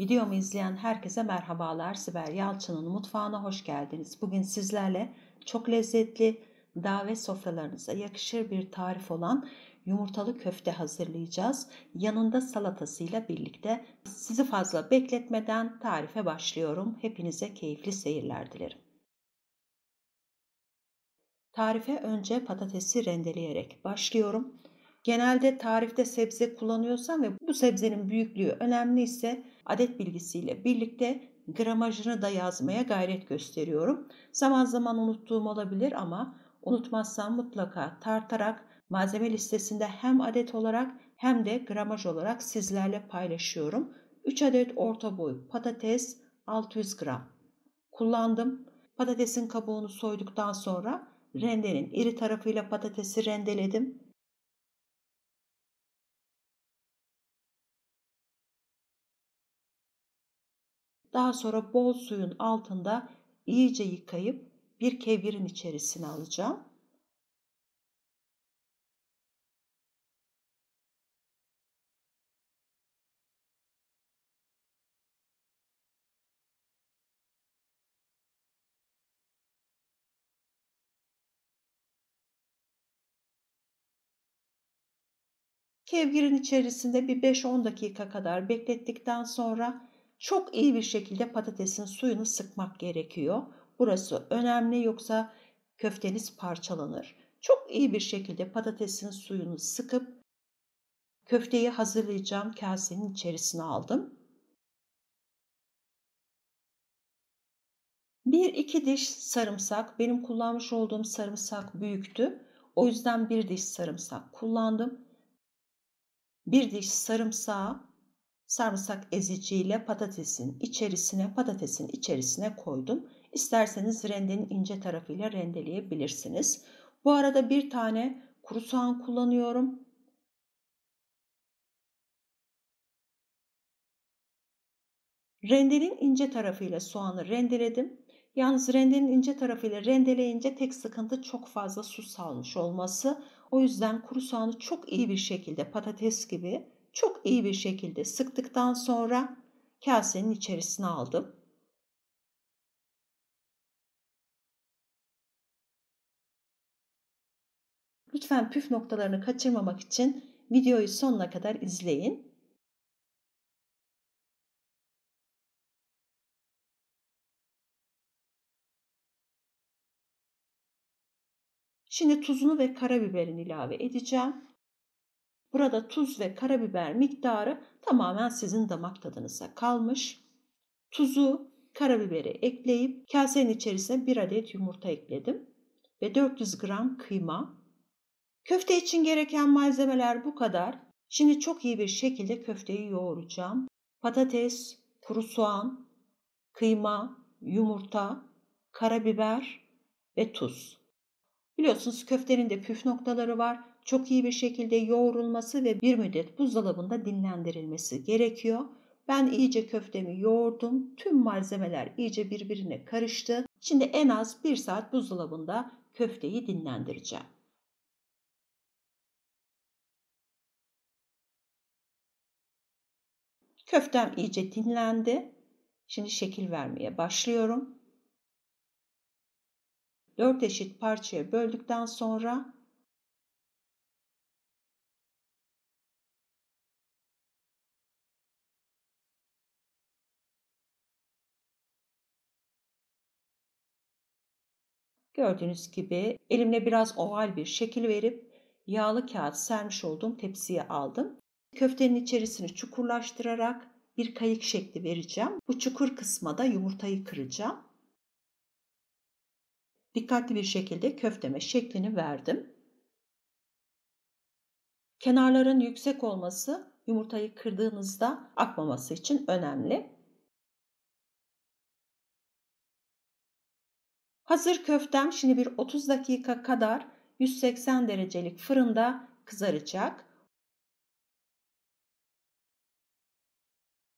Videomu izleyen herkese merhabalar. Sibel Yalçın'ın mutfağına hoş geldiniz. Bugün sizlerle çok lezzetli, davet sofralarınıza yakışır bir tarif olan yumurtalı köfte hazırlayacağız. Yanında salatasıyla birlikte sizi fazla bekletmeden tarife başlıyorum. Hepinize keyifli seyirler dilerim. Tarife önce patatesi rendeleyerek başlıyorum. Genelde tarifte sebze kullanıyorsam ve bu sebzenin büyüklüğü önemliyse adet bilgisiyle birlikte gramajını da yazmaya gayret gösteriyorum. Zaman zaman unuttuğum olabilir ama unutmazsam mutlaka tartarak malzeme listesinde hem adet olarak hem de gramaj olarak sizlerle paylaşıyorum. 3 adet orta boy patates 600 gram kullandım. Patatesin kabuğunu soyduktan sonra rendenin iri tarafıyla patatesi rendeledim. Daha sonra bol suyun altında iyice yıkayıp bir kevgirin içerisine alacağım. Kevgirin içerisinde bir 5-10 dakika kadar beklettikten sonra çok iyi bir şekilde patatesin suyunu sıkmak gerekiyor. Burası önemli yoksa köfteniz parçalanır. Çok iyi bir şekilde patatesin suyunu sıkıp köfteyi hazırlayacağım kasenin içerisine aldım. Bir iki diş sarımsak, benim kullanmış olduğum sarımsak büyüktü. O yüzden bir diş sarımsak kullandım. Bir diş sarımsağı sarımsak eziciyle patatesin içerisine patatesin içerisine koydum. İsterseniz rendenin ince tarafıyla rendeleyebilirsiniz. Bu arada bir tane kuru soğan kullanıyorum. Rendenin ince tarafıyla soğanı rendeledim. Yalnız rendenin ince tarafıyla rendeleyince tek sıkıntı çok fazla su salmış olması. O yüzden kuru soğanı çok iyi bir şekilde patates gibi çok iyi bir şekilde sıktıktan sonra kasenin içerisine aldım. Lütfen püf noktalarını kaçırmamak için videoyu sonuna kadar izleyin. Şimdi tuzunu ve karabiberini ilave edeceğim. Burada tuz ve karabiber miktarı tamamen sizin damak tadınıza kalmış. Tuzu, karabiberi ekleyip kasenin içerisine bir adet yumurta ekledim ve 400 gram kıyma. Köfte için gereken malzemeler bu kadar. Şimdi çok iyi bir şekilde köfteyi yoğuracağım. Patates, kuru soğan, kıyma, yumurta, karabiber ve tuz. Biliyorsunuz köftenin de püf noktaları var çok iyi bir şekilde yoğrulması ve bir müddet buzdolabında dinlendirilmesi gerekiyor. Ben iyice köftemi yoğurdum. Tüm malzemeler iyice birbirine karıştı. Şimdi en az bir saat buzdolabında köfteyi dinlendireceğim. Köftem iyice dinlendi. Şimdi şekil vermeye başlıyorum. 4 eşit parçaya böldükten sonra Gördüğünüz gibi elimle biraz oval bir şekil verip yağlı kağıt sermiş olduğum tepsiye aldım. Köftenin içerisini çukurlaştırarak bir kayık şekli vereceğim. Bu çukur kısma da yumurtayı kıracağım. Dikkatli bir şekilde köfteme şeklini verdim. Kenarların yüksek olması yumurtayı kırdığınızda akmaması için önemli. Hazır köftem şimdi bir 30 dakika kadar 180 derecelik fırında kızaracak.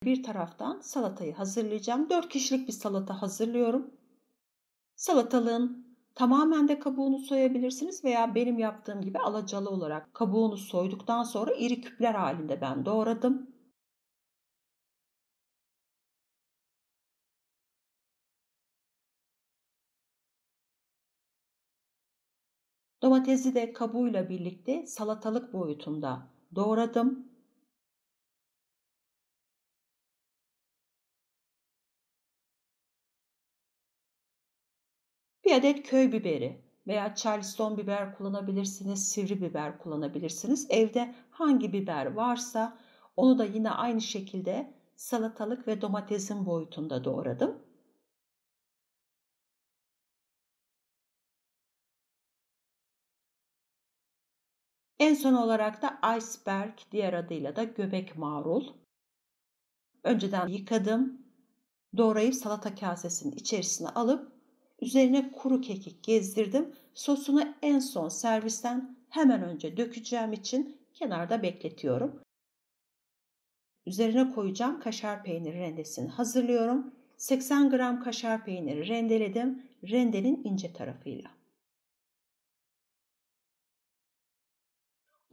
Bir taraftan salatayı hazırlayacağım. 4 kişilik bir salata hazırlıyorum. Salatalığın tamamen de kabuğunu soyabilirsiniz veya benim yaptığım gibi alacalı olarak kabuğunu soyduktan sonra iri küpler halinde ben doğradım. Domatesi de kabuğuyla birlikte salatalık boyutunda doğradım. Bir adet köy biberi veya charleston biber kullanabilirsiniz, sivri biber kullanabilirsiniz. Evde hangi biber varsa onu da yine aynı şekilde salatalık ve domatesin boyutunda doğradım. En son olarak da iceberg diğer adıyla da göbek marul. Önceden yıkadım. Doğrayıp salata kasesinin içerisine alıp üzerine kuru kekik gezdirdim. Sosunu en son servisten hemen önce dökeceğim için kenarda bekletiyorum. Üzerine koyacağım kaşar peyniri rendesini hazırlıyorum. 80 gram kaşar peyniri rendeledim. Rendenin ince tarafıyla.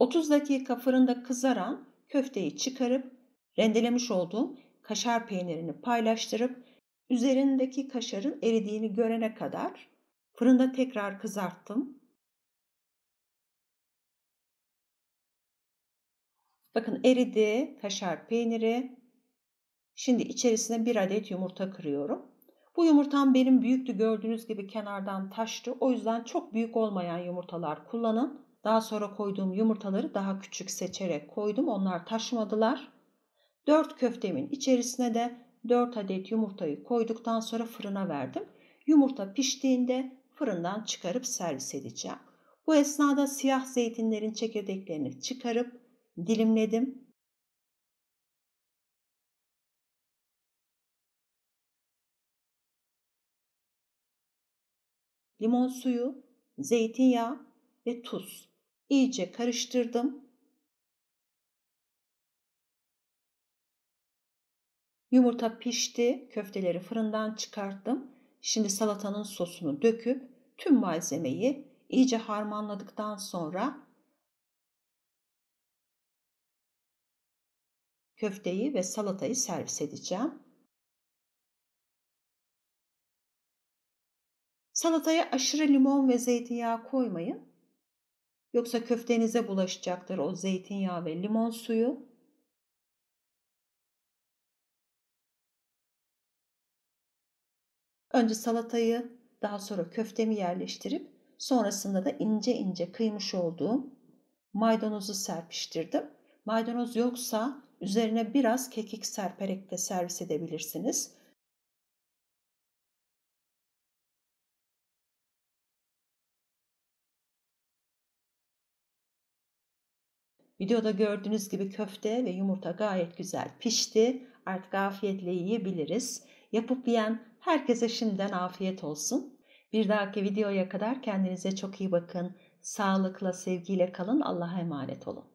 30 dakika fırında kızaran köfteyi çıkarıp rendelemiş olduğum kaşar peynirini paylaştırıp üzerindeki kaşarın eridiğini görene kadar fırında tekrar kızarttım. Bakın eridi kaşar peyniri. Şimdi içerisine bir adet yumurta kırıyorum. Bu yumurtam benim büyüktü gördüğünüz gibi kenardan taştı. O yüzden çok büyük olmayan yumurtalar kullanın. Daha sonra koyduğum yumurtaları daha küçük seçerek koydum. Onlar taşmadılar. 4 köftemin içerisine de 4 adet yumurtayı koyduktan sonra fırına verdim. Yumurta piştiğinde fırından çıkarıp servis edeceğim. Bu esnada siyah zeytinlerin çekirdeklerini çıkarıp dilimledim. Limon suyu, zeytinyağı ve tuz. İyice karıştırdım. Yumurta pişti, köfteleri fırından çıkarttım. Şimdi salatanın sosunu döküp tüm malzemeyi iyice harmanladıktan sonra köfteyi ve salatayı servis edeceğim. Salataya aşırı limon ve zeytinyağı koymayın. Yoksa köftenize bulaşacaktır o zeytinyağı ve limon suyu. Önce salatayı, daha sonra köftemi yerleştirip sonrasında da ince ince kıymış olduğum maydanozu serpiştirdim. Maydanoz yoksa üzerine biraz kekik serperek de servis edebilirsiniz. Videoda gördüğünüz gibi köfte ve yumurta gayet güzel pişti. Artık afiyetle yiyebiliriz. Yapıp yiyen herkese şimdiden afiyet olsun. Bir dahaki videoya kadar kendinize çok iyi bakın. Sağlıkla, sevgiyle kalın. Allah'a emanet olun.